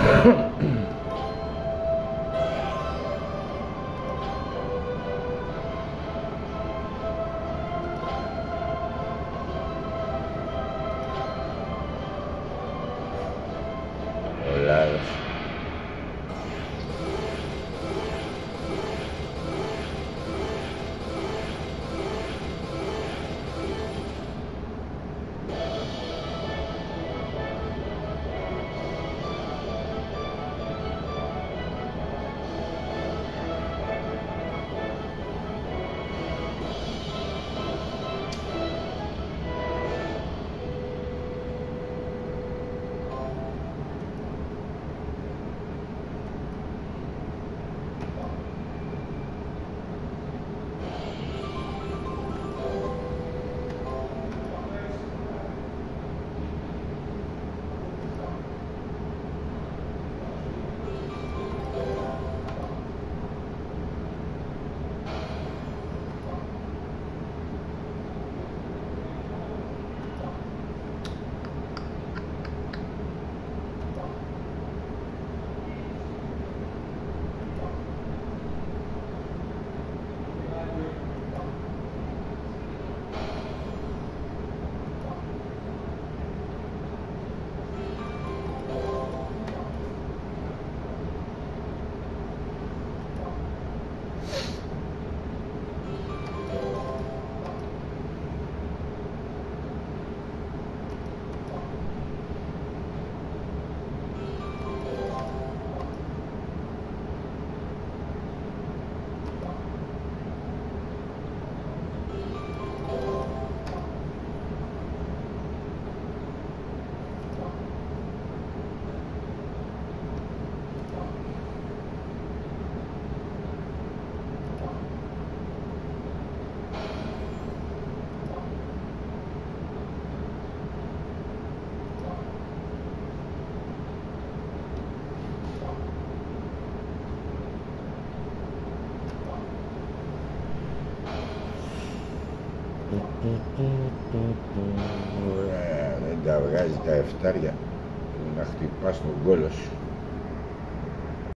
Hola. Δεν τα βγάζεις τα εφτάρια να χτυπάς τον κόλο σου.